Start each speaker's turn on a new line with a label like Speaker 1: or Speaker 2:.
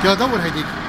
Speaker 1: 而家都會睇啲。